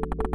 you